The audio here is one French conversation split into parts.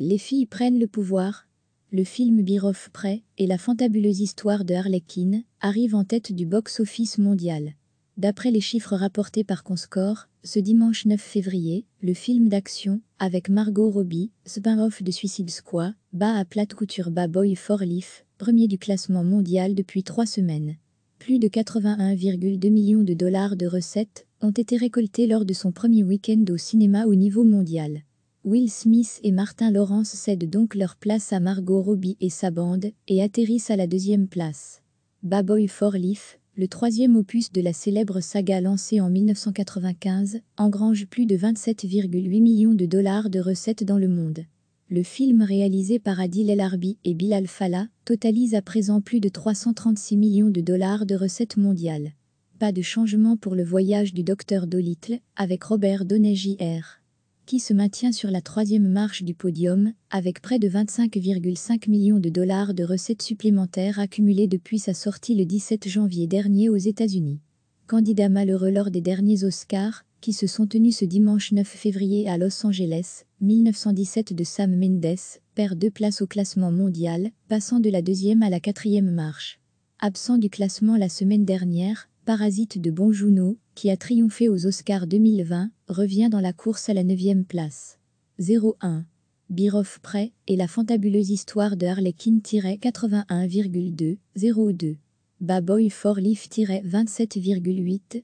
Les filles prennent le pouvoir. Le film Biroff Prêt et la fantabuleuse histoire de Harlequin arrivent en tête du box-office mondial. D'après les chiffres rapportés par Conscore, ce dimanche 9 février, le film d'action, avec Margot Robbie, spin-off de Suicide Squad, bat à plate couture Bad Boy for Leaf, premier du classement mondial depuis trois semaines. Plus de 81,2 millions de dollars de recettes ont été récoltés lors de son premier week-end au cinéma au niveau mondial. Will Smith et Martin Lawrence cèdent donc leur place à Margot Robbie et sa bande et atterrissent à la deuxième place. Baboy for Leaf, le troisième opus de la célèbre saga lancée en 1995, engrange plus de 27,8 millions de dollars de recettes dans le monde. Le film réalisé par Adil El Arbi et Bilal Fallah totalise à présent plus de 336 millions de dollars de recettes mondiales. Pas de changement pour le voyage du docteur Dolittle avec Robert Downey Jr qui se maintient sur la troisième marche du podium, avec près de 25,5 millions de dollars de recettes supplémentaires accumulées depuis sa sortie le 17 janvier dernier aux États-Unis. Candidat malheureux lors des derniers Oscars, qui se sont tenus ce dimanche 9 février à Los Angeles, 1917 de Sam Mendes, perd deux places au classement mondial, passant de la deuxième à la quatrième marche. Absent du classement la semaine dernière, Parasite de Bonjuno, qui a triomphé aux Oscars 2020, revient dans la course à la 9 place. 01. Biroff Prêt et la fantabuleuse histoire de Harlequin-81,2, 02. Baboy for Leaf 27,8,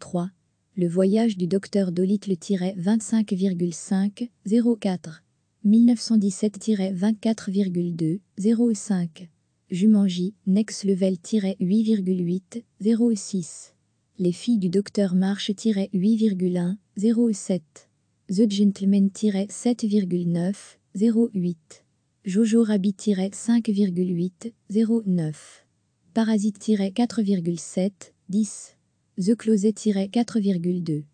03. Le voyage du docteur Dolittle-25,5, 04. 1917-24,2, 05. Jumanji, Next Level-8,8, 06. Les filles du docteur March-8,1, 07. The Gentleman-7,9, 08. Jojo Rabbit-5,8, 09. Parasite-4,7, 10. The Closet-4,2.